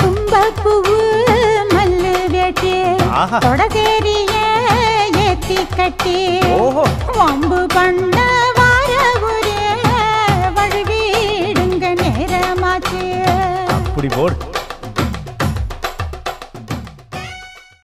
தும்பப்பூவு மல்லு வேட்டி ஆஹா. தொடதேரிய ஏத்தி கட்டி வம்பு பண்ண வார ஒரே வழுவிடுங்க நேரமாச்சு. அப்படி போடு.